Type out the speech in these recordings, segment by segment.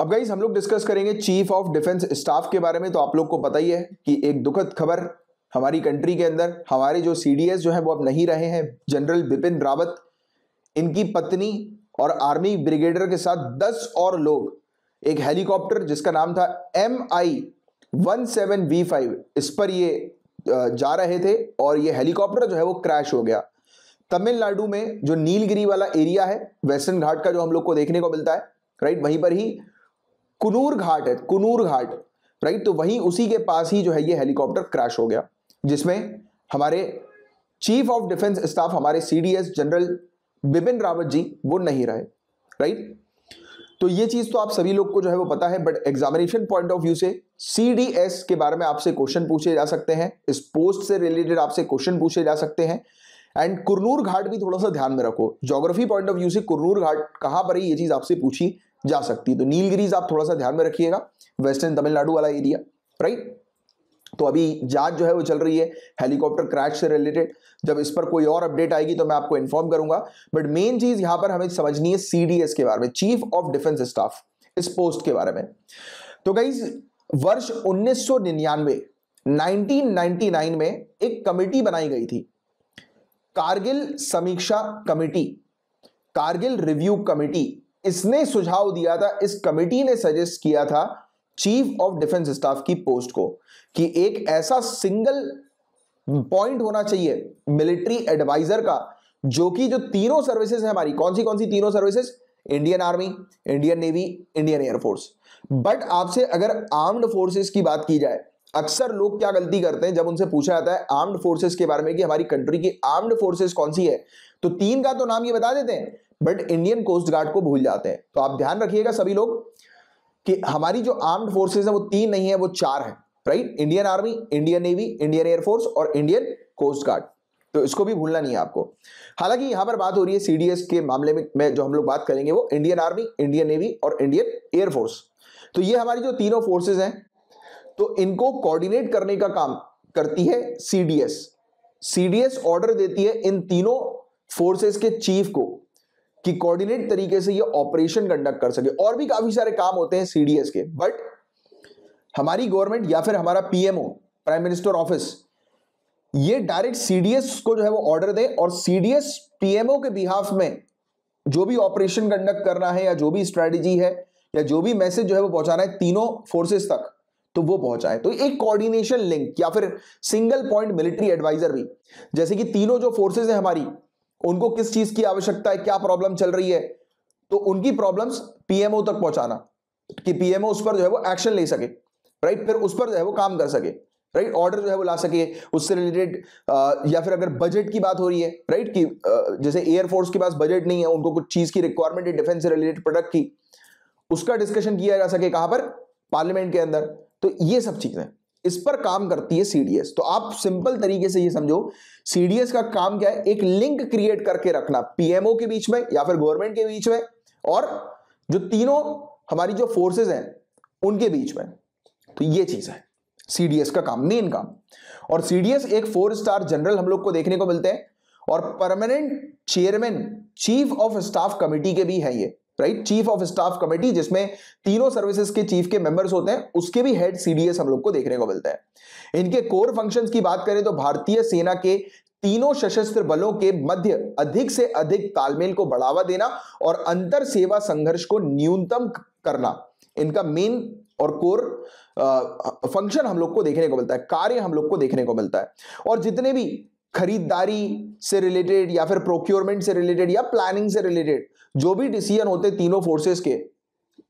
अब गाइस हम लोग डिस्कस करेंगे चीफ ऑफ़ डिफेंस स्टाफ के बारे में तो आप लोग को पता ही है कि एक दुखद खबर हमारी कंट्री के अंदर, हमारे जो सीडीएस जो है, वो अब नहीं रहे हैं। जनरल बिपिन रावत, इनकी पत्नी और आर्मी ब्रिगेडर के साथ दस और लोग। एक हेलीकॉप्टर जिसका नाम था M I one seven V five इस पर ये जा रहे थे और ये हेलीकॉप्टर जो है, वो क्रैश हो गया। तमिलनाडु में जो नीलगिरी वाला एरिया है वेस्टर्न घाट का जो हम लोग को देखने को मिलता है राइट वहीं पर ही कुनूर घाट है, कुनूर घाट राइट तो वहीं उसी के पास ही जो है ये हेलीकॉप्टर क्रैश हो गया, जिसमें हमारे चीफ ऑफ़ डिफेंस स्टाफ हमारे सीडीएस जनरल बिपिन रावत जी, वो नहीं रहे राइट तो ये चीज़ तो आप सभी लोग को जो है वो पता है but examination point of view से सीडीएस के बारे में आपसे क्वेश्चन पूछे जा सकते हैं, इस पोस्ट से रिलेटेड आपसे क्वेश्चन पूछे जा सकते हैं एंड कुरनूर घाट भी थोड़ा सा ध्यान में रखो। ज्योग्राफी पॉइंट ऑफ़ व्यू से कुरनूर घाट कहाँ पर है, ये चीज़ आपसे पूछी जा सकती है। तो नीलगिरीज आप थोड़ा सा ध्यान में रखिएगा, वेस्टर्न तमिलनाडु वाला एरिया राइट तो अभी जाँच जो है वो चल रही है, हेलीकॉप्टर क्रैश से रिलेटेड। जब इस पर कोई और अपडेट आएगी तो मैं आपको इन्फॉर्म करूँगा। बट मेन चीज़ यहाँ पर हमें समझनी है सीडीएस के बारे में चीफ ऑफ़ डिफेंस स्टाफ इस पोस्ट के बारे में। तो गाइज़ वर्ष 1999 1999 में एक कमेटी बनाई गई थी। कारगिल समीक्षा कमेटी, कारगिल रिव्यू कमेटी इसने सुझाव दिया था, इस कमेटी ने सजेस्ट किया था चीफ ऑफ़ डिफेंस स्टाफ की पोस्ट को कि एक ऐसा सिंगल पॉइंट होना चाहिए मिलिट्री एडवाइजर का, जो कि जो तीनों सर्विसेज़ है हमारी, कौन सी कौन सी तीनों services Indian army Indian navy Indian air force but आपसे अगर आर्म्ड फोर्सेस की बात की जाए, अक्सर लोग क्या गलती करते हैं, जब उनसे पूछा जाता है आर्म्ड फोर्सेस के बारे में कि हमारी कंट्री की आर्म्ड फोर्सेस कौन सी है तो तीन का तो नाम ये बता देते हैं। बट इंडियन कोस्ट गार्ड को भूल जाते हैं। तो आप ध्यान रखिएगा सभी लोग कि हमारी जो आर्म्ड फोर्सेज है वो तीन नहीं है वो चार है right Indian army Indian navy Indian air force और इंडियन कोस्ट गार्ड। तो इसको भी भूलना नहीं है आपको। हालाँकि यहाँ पर बात हो रही है सीडीएस के मामले में, जो हम लोग बात करेंगे वो इंडियन आर्मी इंडियन नेवी और इंडियन एयरफोर्स तो ये हमारी जो तीनों फोर्सेज हैं तो इनको कोऑर्डिनेट करने का काम करती है सीडीएस सीडीएस ऑर्डर देती है इन तीनों फोर्सेस के चीफ को। कि कोऑर्डिनेट तरीके से ये ऑपरेशन कंडक्ट कर सके। और भी काफ़ी सारे काम होते हैं सीडीएस के। बट हमारी गवर्नमेंट या फिर हमारा पीएमओ प्राइम मिनिस्टर ऑफ़िस ये डायरेक्ट सीडीएस को जो है वो ऑर्डर दे और सीडीएस पीएमओ के बिहाफ में जो भी ऑपरेशन कंडक्ट करना है या जो भी स्ट्रेटेजी है या जो भी मैसेज जो है वो पहुंचाना है तीनों फोर्सेस तक तो वो पहुँचाए। तो एक कोऑर्डिनेशन लिंक या फिर सिंगल पॉइंट मिलिट्री एडवाइजर भी, जैसे कि तीनों जो फोर्सेस है हमारी उनको किस चीज़ की आवश्यकता है, क्या प्रॉब्लम चल रही है? तो उनकी प्रॉब्लम्स पीएमओ तक पहुंचाना, कि पीएमओ उस पर जो है वो एक्शन ले सके राइट फिर उस पर जो है वो काम कर सके राइट ऑर्डर जो है वो ला सके, उससे रिलेटेड या फिर अगर बजट की बात हो रही है राइट कि जैसे एयरफोर्स के पास बजट नहीं है, उनको कुछ चीज़ की रिक्वायरमेंट है डिफेंस से रिलेटेड प्रोडक्ट की, उसका डिस्कशन किया जा सके कहाँ पर? पार्लियामेंट के अंदर। तो ये सब चीज़ें। इस पर काम करती है सीडीएस तो आप सिंपल तरीके से ये समझो सीडीएस का काम क्या है? एक लिंक क्रिएट करके रखना पीएमओ के बीच में या फिर गवर्नमेंट के बीच में, और जो तीनों हमारी जो फोर्सेस हैं, उनके बीच में। तो ये चीज़ है सीडीएस का काम मेन काम। और सीडीएस एक फोर स्टार जनरल हम लोग को देखने को मिलते हैं, और permanent chairman chief of staff committee के भी है ये। Right chief of staff committee जिसमें तीनों सर्विसेज़ के चीफ के मेंबर्स होते हैं, उसके भी हेड सीडीएस हम लोग को देखने को मिलता है। इनके कोर फ़ंक्शंस की बात करें तो भारतीय सेना के तीनों सशस्त्र बलों के मध्य अधिक से अधिक तालमेल को बढ़ावा देना और अंतर सेवा संघर्ष को न्यूनतम करना। इनका मेन और कोर फ़ंक्शन हम लोग को देखने को मिलता है, कार्य हम लोग को देखने को मिलता है। और जितने भी खरीदारी से रिलेटेड या फिर प्रोक्योरमेंट से रिलेटेड या प्लानिंग से रिलेटेड जो भी डिसीज़न होते हैं तीनों फोर्सेस के,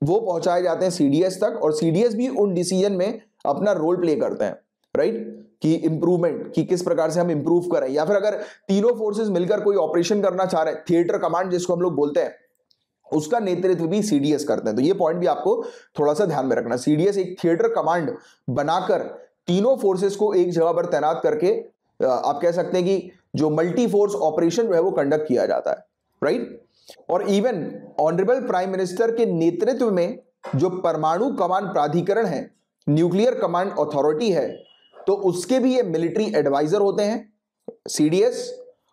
वो पहुँचाए जाते हैं सीडीएस तक और सीडीएस भी उन डिसीज़न में अपना रोल प्ले करते हैं राइट कि इंप्रूवमेंट कि किस प्रकार से हम इंप्रूव करें, या फिर अगर तीनों फोर्सेस मिलकर कोई ऑपरेशन करना चाह रहे हैं थिएटर कमांड जिसको हम लोग बोलते हैं, उसका नेतृत्व भी सीडीएस करते हैं। तो ये पॉइंट भी आपको थोड़ा सा ध्यान में रखना। सीडीएस एक थिएटर कमांड बनाकर तीनों फोर्सेस को एक जगह पर तैनात करके आप कह सकते हैं कि जो मल्टी फोर्स ऑपरेशन है वो कंडक्ट किया जाता है राइट और इवन ऑनरेबल प्राइम मिनिस्टर के नेतृत्व में जो परमाणु कमान प्राधिकरण है न्यूक्लियर कमांड अथॉरिटी है तो उसके भी ये मिलिट्री एडवाइजर होते हैं सीडीएस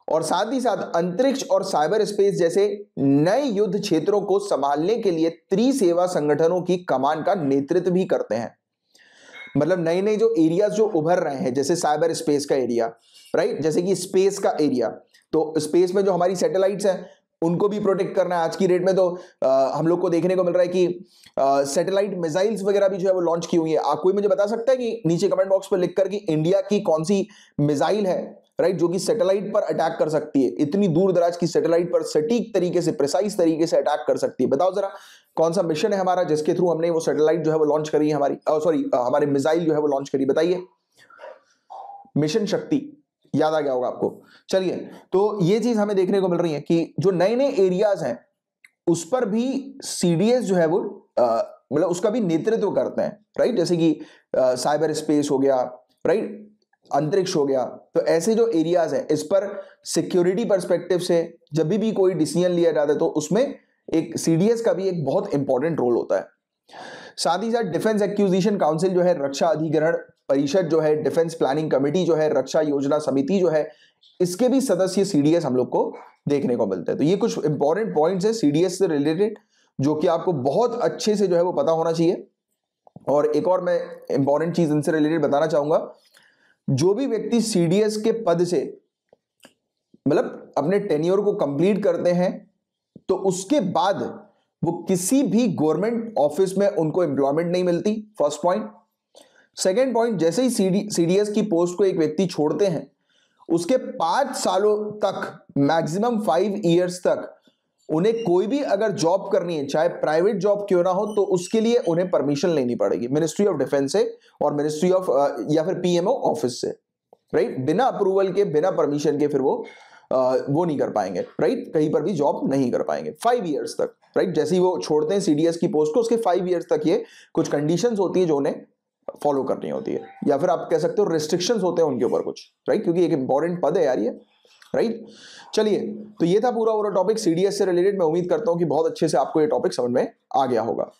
और साथ ही साथ अंतरिक्ष और साइबर स्पेस जैसे नए युद्ध क्षेत्रों को संभालने के लिए त्रिसेवा संगठनों की कमान का नेतृत्व भी करते हैं। मतलब नए नए जो एरियाज़ जो उभर रहे हैं, जैसे साइबर स्पेस का एरिया राइट जैसे कि स्पेस का एरिया तो स्पेस में जो हमारी सैटेलाइट्स हैं उनको भी प्रोटेक्ट करना है। आज की डेट में तो आ, हम लोग को देखने को मिल रहा है कि सैटेलाइट मिसाइल्स वगैरह भी जो है वो लॉन्च की हुई है। आप कोई मुझे बता सकता है कि नीचे कमेंट बॉक्स पर लिखकर कि इंडिया की कौन सी मिसाइल है राइट जो कि सैटेलाइट पर अटैक कर सकती है। इतनी दूर दराज की सैटेलाइट पर सटीक तरीके से प्रिसाइज तरीके से अटैक कर सकती है। बताओ जरा कौन सा मिशन है हमारा जिसके थ्रू हमने वो सैटेलाइट जो है वो लॉन्च करी है हमारी सॉरी हमारे मिसाइल जो है वो लॉन्च करी बताइए। मिशन शक्ति याद आ गया होगा आपको। चलिए तो ये चीज़ हमें देखने को मिल रही है कि जो नए नए एरियाज़ हैं उस पर भी सीडीएस जो है वो मतलब उसका भी नेतृत्व करते हैं राइट जैसे कि साइबर स्पेस हो गया राइट अंतरिक्ष हो गया तो ऐसे जो एरियाज़ हैं इस पर सिक्योरिटी परस्पेक्टिव से जब भी, भी कोई डिसीज़न लिया जाता है तो उसमें एक सीडीएस का भी एक बहुत इंपॉर्टेंट रोल होता है। साथ ही साथ डिफेंस एक्विजिशन काउंसिल जो है, रक्षा अधिग्रहण परिषद जो है, डिफेंस प्लानिंग कमेटी जो है, रक्षा योजना समिति जो है, इसके भी सदस्य सीडीएस हम लोग को देखने को मिलते हैं। तो ये कुछ इंपॉर्टेंट पॉइंट्स है सीडीएस से रिलेटेड जो कि आपको बहुत अच्छे से जो है वो पता होना चाहिए। और एक और मैं इंपॉर्टेंट चीज़ इनसे रिलेटेड बताना चाहूँगा। जो भी व्यक्ति सीडीएस के पद से मतलब अपने टेन्योर को कंप्लीट करते हैं तो उसके बाद वो किसी भी गवर्नमेंट ऑफ़िस में उनको एम्प्लॉयमेंट नहीं मिलती फ़र्स्ट पॉइंट सेकेंड पॉइंट जैसे ही सीडीएस की पोस्ट को एक व्यक्ति छोड़ते हैं, उसके पाँच सालों तक मैक्सिमम फाइव ईयर्स तक, उन्हें कोई भी अगर जॉब करनी है, चाहे प्राइवेट जॉब क्यों ना हो तो उसके लिए उन्हें परमिशन लेनी पड़ेगी मिनिस्ट्री ऑफ़ डिफेंस से और मिनिस्ट्री ऑफ़ या फिर पीएमओ ऑफ़िस से राइट बिना अप्रूवल के, बिना परमिशन के फिर वो वो नहीं कर पाएँगे राइट कहीं पर भी जॉब नहीं कर पाएँगे। फाइव ईयर्स तक राइट जैसे ही वो छोड़ते हैं सीडीएस की पोस्ट को, उसके फाइव ईयर्स तक ये कुछ कंडीशन होती है जो उन्हें फॉलो करनी होती है। या फिर आप कह सकते हो रिस्ट्रिक्शंस होते हैं उनके ऊपर कुछ राइट क्योंकि एक इंपॉर्टेंट पद है यार ये राइट चलिए तो ये था पूरा पूरा टॉपिक सीडीएस से रिलेटेड मैं उम्मीद करता हूँ कि बहुत अच्छे से आपको ये टॉपिक समझ में आ गया होगा।